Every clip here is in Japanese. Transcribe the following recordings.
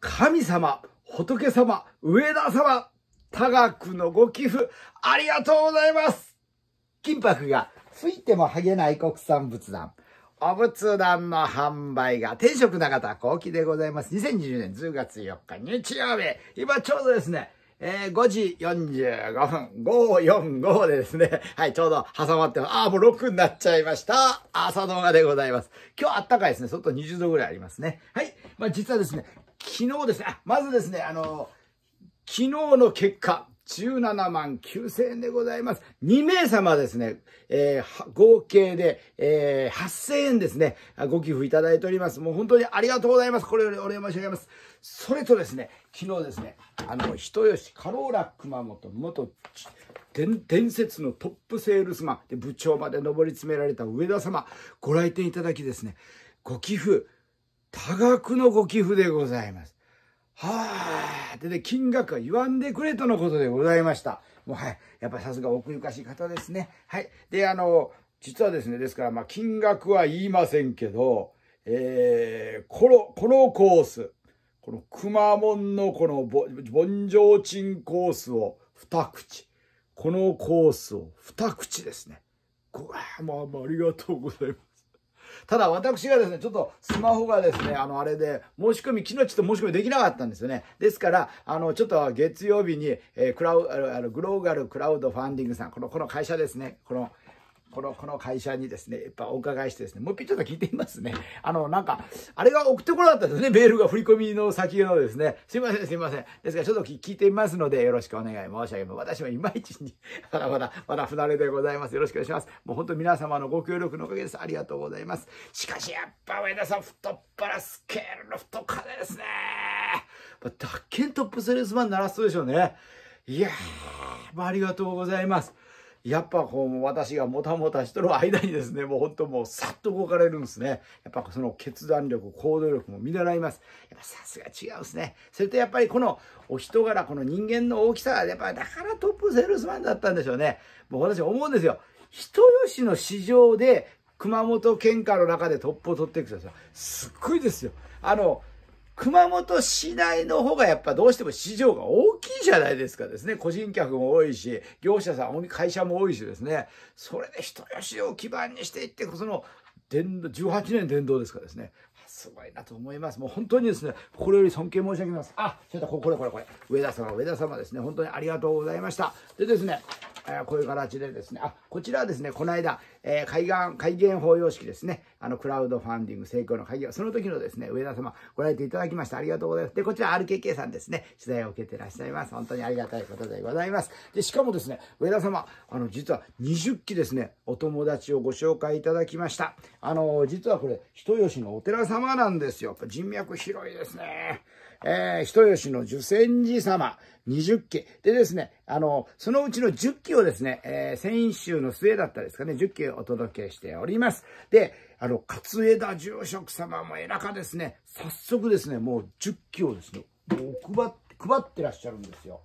神様、仏様、上田様、多額のご寄付、ありがとうございます金箔が吹いても剥げない国産仏壇。お仏壇の販売が天職長田後期でございます。2020年10月4日日曜日。今ちょうどですね、えー、5時45分、545でですね、はい、ちょうど挟まってます。ああ、もう6になっちゃいました。朝動画でございます。今日あったかいですね。外20度ぐらいありますね。はい。まあ、実はですね、昨日ですね、まずですね、あの、昨日の結果、17万9000円でございます。2名様ですね、えー、合計で、えー、8000円ですね、ご寄付いただいております。もう本当にありがとうございます。これよりお礼申し上げます。それとですね、昨日ですね、あの、人吉カローラ熊本元伝説のトップセールスマンで部長まで上り詰められた上田様、ご来店いただきですね、ご寄付、多額のご寄付でございます。はあ、でね、金額は言わんでくれとのことでございました。もうはい。やっぱりさすが奥ゆかしい方ですね。はい。で、あの、実はですね、ですから、まあ、金額は言いませんけど、えー、この、このコース、この熊門のこの盆上鎮コースを二口、このコースを二口ですね。うわまあ、まあ、ありがとうございます。ただ私がですね、ちょっとスマホがですね、あの、あれで、申し込み、昨日ちょっと申し込みできなかったんですよね。ですから、あの、ちょっと月曜日に、えー、クラウ、あの、グローバルクラウドファンディングさん、この、この会社ですね、この、この、この会社にですね、やっぱお伺いしてですね、もう一回ちょっと聞いてみますね。あの、なんか、あれが送ってこなかったですね、メールが振り込みの先のですね。すいません、すいません。ですから、ちょっと聞いてみますので、よろしくお願い申し上げます。私はいまいちに、まだまだ、まだ不慣れでございます。よろしくお願いします。もう本当皆様のご協力のおかげです。ありがとうございます。しかし、やっぱ上田さん、太っ腹スケールの太金ですね。まあ、だっけんトップセールスマンならそうでしょうね。いやー、ありがとうございます。やっぱこう、私がもたもたしとる間にですね、もう本当もうさっと動かれるんですね。やっぱその決断力、行動力も見習います。やっぱさすが違うですね。それとやっぱりこのお人柄、この人間の大きさが、やっぱだからトップセールスマンだったんでしょうね。もう私思うんですよ。人吉の市場で熊本県下の中でトップを取っていくんですよ。すっごいですよ。あの、熊本市内の方がやっぱどうしても市場が大きいじゃないですかですね。個人客も多いし、業者さん、会社も多いしですね。それで人吉を基盤にしていって、その、伝道、18年伝道ですからですね。すごいなと思います。もう本当にですね、心より尊敬申し上げます。あ、ちょっとこれこれこれ、上田様、上田様ですね、本当にありがとうございました。でですね、えー、こういう形でですね、あ、こちらはですね、この間、えー、海岸、海源法要式ですね、あの、クラウドファンディング成功の会議はその時のですね、上田様、ご来店いただきましてありがとうございます。で、こちら RKK さんですね、取材を受けてらっしゃいます。本当にありがたいことでございます。で、しかもですね、上田様、あの、実は20期ですね、お友達をご紹介いただきました。あの、実はこれ、人吉のお寺様なんですよ。人脈広いですね。えー、人吉の受仙寺様、20期。でですね、あの、そのうちの10期をですね、えー、先週の末だったですかね、10期をお届けしております。で、あの、勝枝住職様も偉かですね、早速ですね、もう10期をですね、もう配って、配ってらっしゃるんですよ。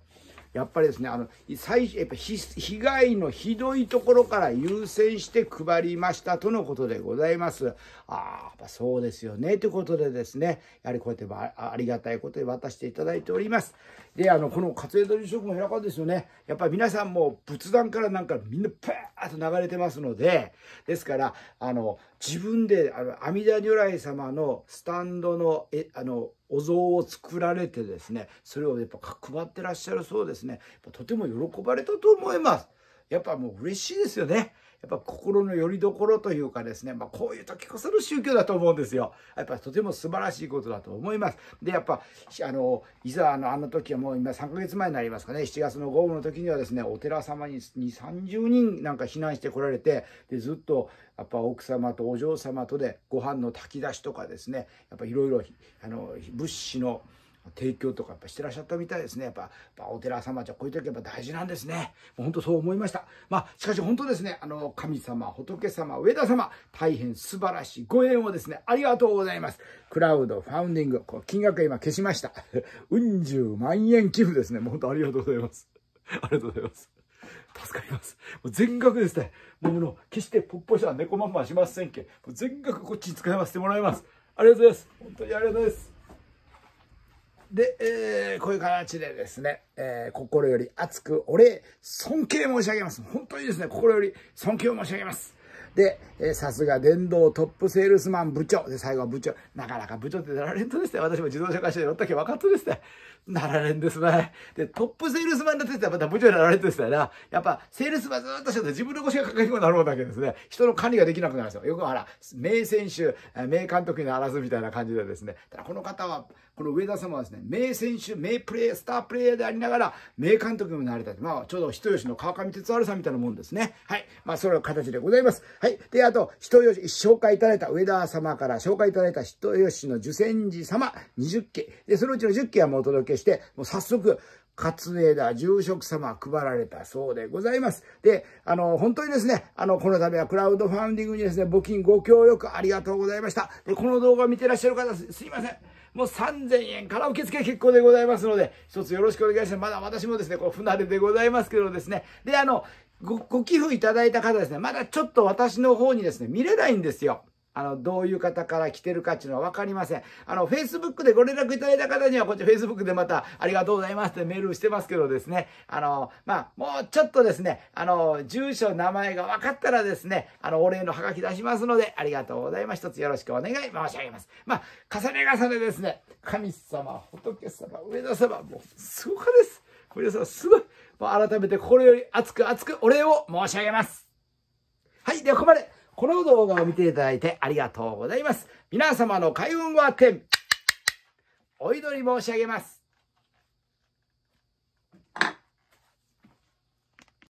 やっぱりですね、あの、最やっぱ被害のひどいところから優先して配りましたとのことでございます。ああ、そうですよね。ということでですね、やはりこうやってありがたいことで渡していただいております。で、あの、この活営鳥食も偉かですよね。やっぱり皆さんも仏壇からなんかみんなパーッと流れてますので、ですから、あの、自分で、あの、阿弥陀如来様のスタンドの、え、あの、お像を作られてですね、それをやっぱ配ってらっしゃるそうですね。とても喜ばれたと思います。やっぱもう嬉しいですよね。やっぱ心の拠り所というかですね、まあこういう時こその宗教だと思うんですよ。やっぱとても素晴らしいことだと思います。で、やっぱ、あの、いざあの、あの時はもう今3ヶ月前になりますかね、7月の豪雨の時にはですね、お寺様に2、30人なんか避難してこられて、で、ずっとやっぱ奥様とお嬢様とでご飯の炊き出しとかですね、やっぱいろいろ、あの、物資の、提供とかやっぱしてらっしゃったみたいですね。やっぱ、お寺様じゃこういう時やっぱ大事なんですね。もう本当そう思いました。まあ、しかし本当ですね、あの、神様、仏様、上田様、大変素晴らしいご縁をですね、ありがとうございます。クラウドファウンディング、こう金額今消しました。うん十万円寄付ですね。もう本当ありがとうございます。ありがとうございます。助かります。もう全額ですね。もうの、決してポッポした猫まんましませんけ。もう全額こっちに使わせてもらいます。ありがとうございます。本当にありがとうございます。で、えー、こういう形でですね、えー、心より熱くお礼、尊敬申し上げます。本当にですね、心より尊敬を申し上げます。で、えー、さすが電動トップセールスマン部長。で、最後は部長。なかなか部長って出られんとですね。私も自動車会社で乗ったけ分かったですね。なられんですね。で、トップセールスマンだってまた部長になられんとですね。やっぱ、セールスマンずっとしてて自分の腰が抱え込むなるわけですね。人の管理ができなくなるんですよ。よくほら、名選手、名監督にならずみたいな感じでですね。ただこの方は、この上田様はですね、名選手、名プレー、スタープレーヤーでありながら、名監督にもなれた。まあ、ちょうど人吉の川上哲治さんみたいなもんですね。はい。まあ、それの形でございます。はい。で、あと、人吉、紹介いただいた上田様から紹介いただいた人吉の受選寺様20家。で、そのうちの10家はもうお届けして、もう早速、勝枝住職様配られたそうでございます。で、あの、本当にですね、あの、この度はクラウドファンディングにですね、募金ご協力ありがとうございました。で、この動画を見てらっしゃる方す、すいません。もう3000円から受付結構でございますので、一つよろしくお願いします。まだ私もですね、こう、不慣れでございますけどですね。で、あの、ご、ご寄付いただいた方ですね、まだちょっと私の方にですね、見れないんですよ。あの、どういう方から来てるかっていうのはわかりません。あの、Facebook でご連絡いただいた方には、こっち Facebook でまたありがとうございますってメールしてますけどですね、あの、まあ、もうちょっとですね、あの、住所、名前が分かったらですね、あの、お礼のハガキ出しますので、ありがとうございます。一つよろしくお願い申し上げます。まあ、重ね重ねですね、神様、仏様、上田様、もう、すごかです。上田様、すごい。もう改めて心より熱く熱くお礼を申し上げます。はい、ではここまで。この動画を見ていただいてありがとうございます。皆様の開運は天、お祈り申し上げます。